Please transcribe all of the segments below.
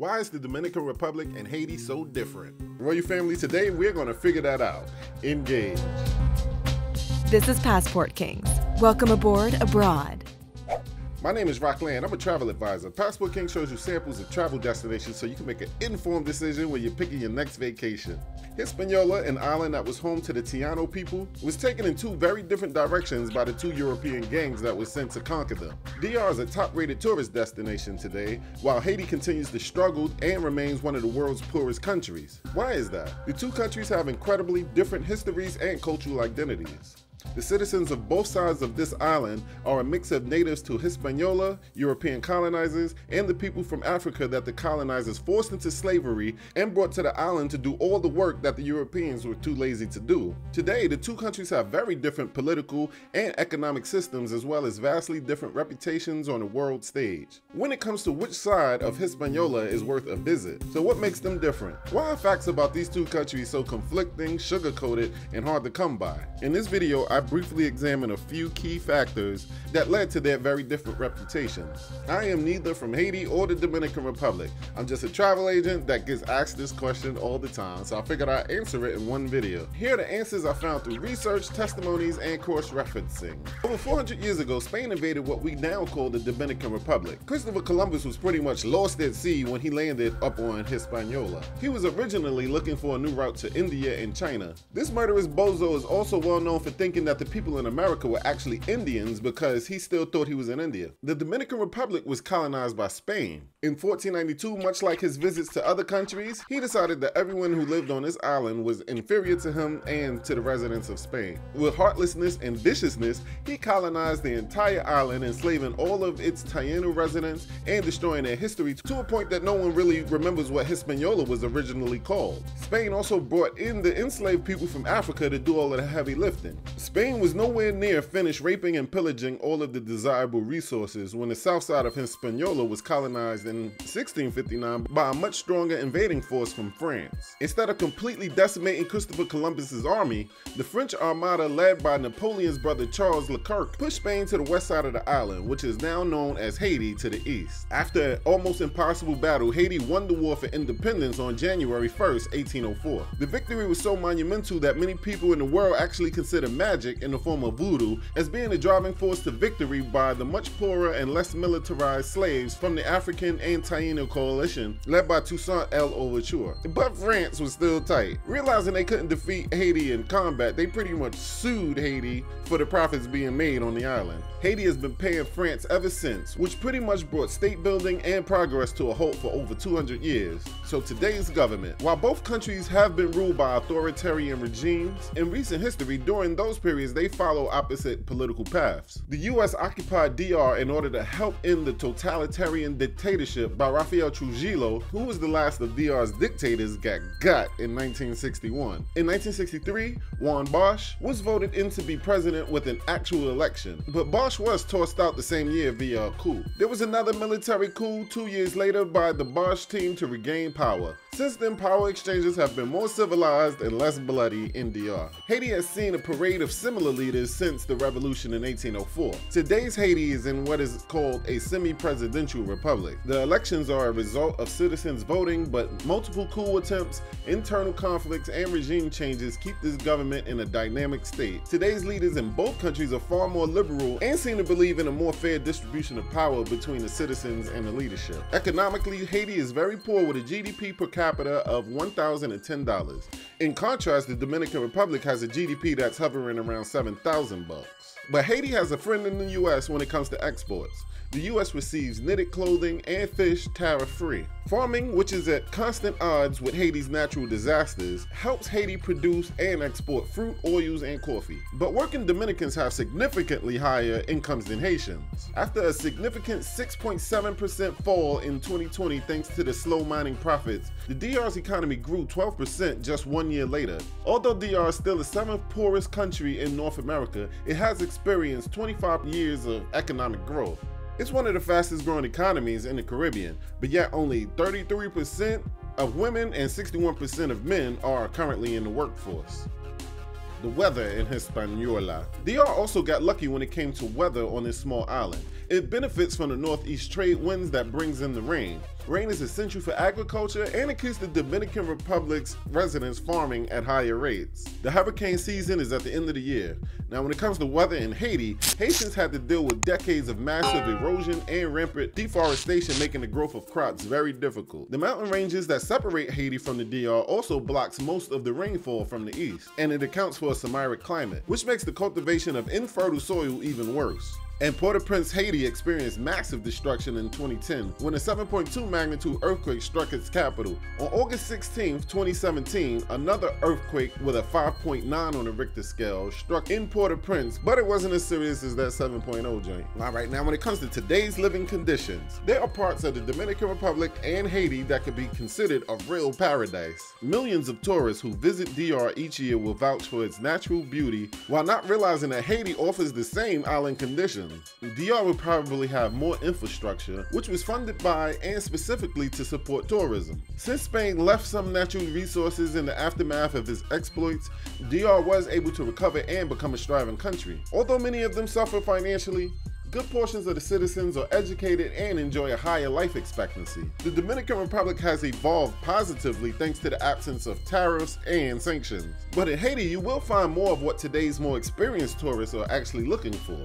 Why is the Dominican Republic and Haiti so different? Royal family, today we're going to figure that out. Engage. This is Passport Kings. Welcome aboard abroad. My name is Rockland. I'm a travel advisor. Passport King shows you samples of travel destinations so you can make an informed decision when you're picking your next vacation. Hispaniola, an island that was home to the Taino people, was taken in two very different directions by the two European gangs that were sent to conquer them. DR is a top-rated tourist destination today, while Haiti continues to struggle and remains one of the world's poorest countries. Why is that? The two countries have incredibly different histories and cultural identities. The citizens of both sides of this island are a mix of natives to Hispaniola, European colonizers, and the people from Africa that the colonizers forced into slavery and brought to the island to do all the work that the Europeans were too lazy to do. Today, the two countries have very different political and economic systems as well as vastly different reputations on the world stage. When it comes to which side of Hispaniola is worth a visit, so what makes them different? Why are facts about these two countries so conflicting, sugar-coated, and hard to come by? In this video, I briefly examine a few key factors that led to their very different reputations. I am neither from Haiti or the Dominican Republic. I'm just a travel agent that gets asked this question all the time, so I figured I'd answer it in one video. Here are the answers I found through research, testimonies, and course referencing. Over 400 years ago, Spain invaded what we now call the Dominican Republic. Christopher Columbus was pretty much lost at sea when he landed up on Hispaniola. He was originally looking for a new route to India and China. This murderous bozo is also well known for thinking thinking that the people in America were actually Indians because he still thought he was in India. The Dominican Republic was colonized by Spain. In 1492, much like his visits to other countries, he decided that everyone who lived on this island was inferior to him and to the residents of Spain. With heartlessness and viciousness, he colonized the entire island, enslaving all of its Taino residents and destroying their history to a point that no one really remembers what Hispaniola was originally called. Spain also brought in the enslaved people from Africa to do all of the heavy lifting. Spain was nowhere near finished raping and pillaging all of the desirable resources when the south side of Hispaniola was colonized in 1659 by a much stronger invading force from France. Instead of completely decimating Christopher Columbus's army, the French Armada led by Napoleon's brother Charles Leclerc pushed Spain to the west side of the island, which is now known as Haiti to the east. After an almost impossible battle, Haiti won the war for independence on January 1st, 1804. The victory was so monumental that many people in the world actually consider magic magic in the form of voodoo as being the driving force to victory by the much poorer and less militarized slaves from the African and Taino coalition led by Toussaint. Louverture. But France was still tight. Realizing they couldn't defeat Haiti in combat, they pretty much sued Haiti for the profits being made on the island. Haiti has been paying France ever since, which pretty much brought state building and progress to a halt for over 200 years. So today's government, while both countries have been ruled by authoritarian regimes, in recent history during those periods periods, they follow opposite political paths. The US occupied DR in order to help end the totalitarian dictatorship by Rafael Trujillo, who was the last of DR's dictators, got got in 1961. In 1963, Juan Bosch was voted in to be president with an actual election, but Bosch was tossed out the same year via a coup. There was another military coup two years later by the Bosch team to regain power. Since then, power exchanges have been more civilized and less bloody in DR. Haiti has seen a parade of similar leaders since the revolution in 1804. Today's Haiti is in what is called a semi-presidential republic. The elections are a result of citizens voting, but multiple coup attempts, internal conflicts, and regime changes keep this government in a dynamic state. Today's leaders in both countries are far more liberal and seem to believe in a more fair distribution of power between the citizens and the leadership. Economically, Haiti is very poor with a GDP per capita capita of $1,010. In contrast, the Dominican Republic has a GDP that's hovering around 7,000 bucks. But Haiti has a friend in the US when it comes to exports the US receives knitted clothing and fish tariff-free. Farming, which is at constant odds with Haiti's natural disasters, helps Haiti produce and export fruit, oils, and coffee. But working Dominicans have significantly higher incomes than Haitians. After a significant 6.7% fall in 2020 thanks to the slow mining profits, the DR's economy grew 12% just one year later. Although DR is still the seventh poorest country in North America, it has experienced 25 years of economic growth. It's one of the fastest growing economies in the Caribbean, but yet only 33% of women and 61% of men are currently in the workforce. The weather in Hispaniola. DR also got lucky when it came to weather on this small island. It benefits from the northeast trade winds that brings in the rain. Rain is essential for agriculture and it keeps the Dominican Republic's residents farming at higher rates. The hurricane season is at the end of the year. Now, when it comes to weather in Haiti, Haitians had to deal with decades of massive erosion and rampant deforestation, making the growth of crops very difficult. The mountain ranges that separate Haiti from the DR also blocks most of the rainfall from the east, and it accounts for a semi-arid climate, which makes the cultivation of infertile soil even worse and Port-au-Prince, Haiti experienced massive destruction in 2010 when a 7.2 magnitude earthquake struck its capital. On August 16, 2017, another earthquake with a 5.9 on the Richter scale struck in Port-au-Prince, but it wasn't as serious as that 7.0 joint. All right, now when it comes to today's living conditions, there are parts of the Dominican Republic and Haiti that could be considered a real paradise. Millions of tourists who visit DR each year will vouch for its natural beauty while not realizing that Haiti offers the same island conditions. DR would probably have more infrastructure, which was funded by and specifically to support tourism. Since Spain left some natural resources in the aftermath of his exploits, DR was able to recover and become a striving country. Although many of them suffer financially, Good portions of the citizens are educated and enjoy a higher life expectancy. The Dominican Republic has evolved positively thanks to the absence of tariffs and sanctions. But in Haiti, you will find more of what today's more experienced tourists are actually looking for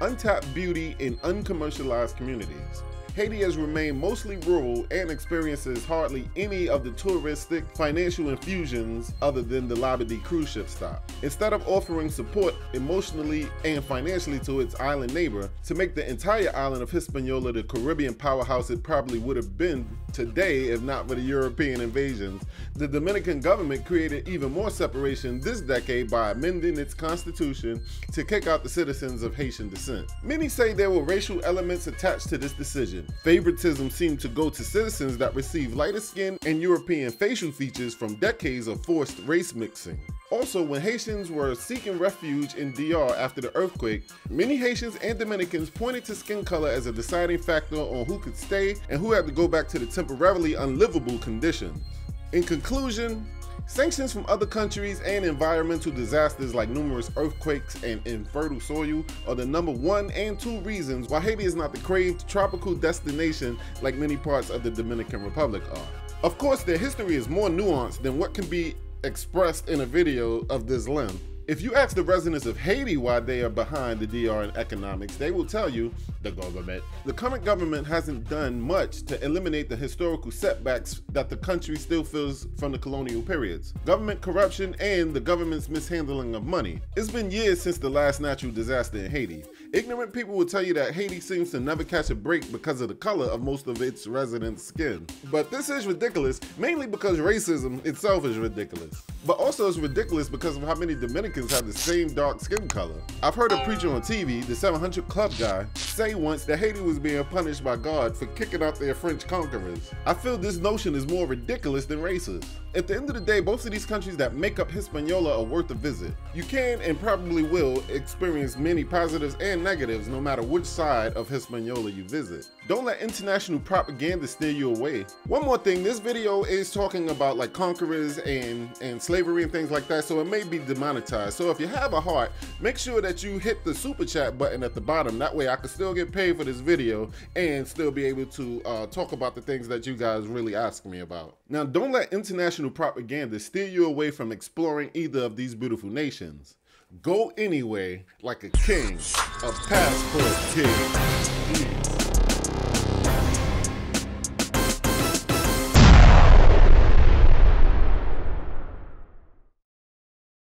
untapped beauty in uncommercialized communities. Haiti has remained mostly rural and experiences hardly any of the touristic financial infusions other than the Labadee cruise ship stop. Instead of offering support emotionally and financially to its island neighbor to make the entire island of Hispaniola the Caribbean powerhouse it probably would have been today if not for the European invasions, the Dominican government created even more separation this decade by amending its constitution to kick out the citizens of Haitian descent. Many say there were racial elements attached to this decision, Favoritism seemed to go to citizens that received lighter skin and European facial features from decades of forced race mixing. Also, when Haitians were seeking refuge in DR after the earthquake, many Haitians and Dominicans pointed to skin color as a deciding factor on who could stay and who had to go back to the temporarily unlivable conditions. In conclusion, Sanctions from other countries and environmental disasters like numerous earthquakes and infertile soil are the number one and two reasons why Haiti is not the craved tropical destination like many parts of the Dominican Republic are. Of course, their history is more nuanced than what can be expressed in a video of this length. If you ask the residents of Haiti why they are behind the DR in economics, they will tell you the government. The current government hasn't done much to eliminate the historical setbacks that the country still feels from the colonial periods. Government corruption and the government's mishandling of money. It's been years since the last natural disaster in Haiti. Ignorant people will tell you that Haiti seems to never catch a break because of the color of most of its residents' skin. But this is ridiculous, mainly because racism itself is ridiculous. But also it's ridiculous because of how many Dominicans have the same dark skin color. I've heard a preacher on TV, the 700 Club guy, say once that Haiti was being punished by God for kicking out their French conquerors. I feel this notion is more ridiculous than racist. At the end of the day, both of these countries that make up Hispaniola are worth a visit. You can and probably will experience many positives and negatives no matter which side of Hispaniola you visit. Don't let international propaganda steer you away. One more thing, this video is talking about like conquerors and, and slavery and things like that, so it may be demonetized. So if you have a heart, make sure that you hit the super chat button at the bottom. That way I can still get paid for this video and still be able to uh, talk about the things that you guys really ask me about. Now, don't let international propaganda steer you away from exploring either of these beautiful nations. Go anyway like a king, a passport king.